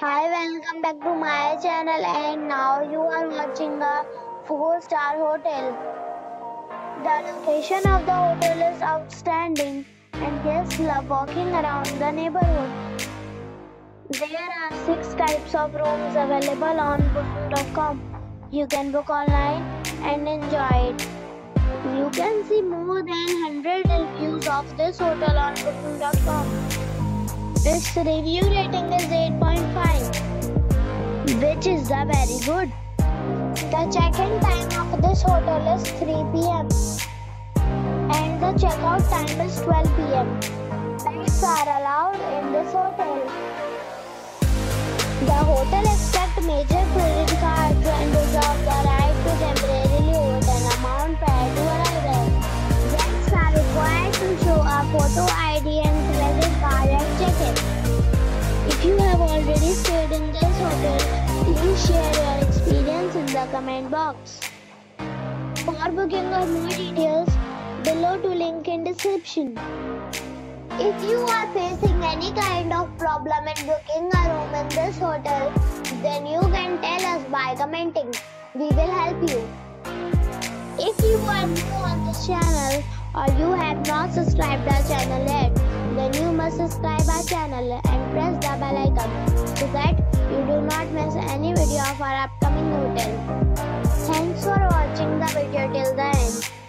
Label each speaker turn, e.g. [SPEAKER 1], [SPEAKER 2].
[SPEAKER 1] Hi, welcome back to my channel and now you are watching a 4 star hotel. The location of the hotel is outstanding and guests love walking around the neighborhood. There are 6 types of rooms available on booking.com. You can book online and enjoy it. You can see more than 100 reviews of this hotel on booking.com. Its review rating is 8.5, which is the very good. The check-in time of this hotel is 3 p.m. and the checkout time is 12 p.m. Pets are allowed in this hotel. The hotel accepts major credit cards and reserves the right to temporarily hold an amount prior to arrival. Guests are required to show a photo ID and credit card at check-in. If you have already stayed in this hotel, please share your experience in the comment box. For booking or more details, below to link in description. If you are facing any kind of problem in booking a room in this hotel, then you can tell us by commenting. We will help you. If you are new on this channel or you have not subscribed our channel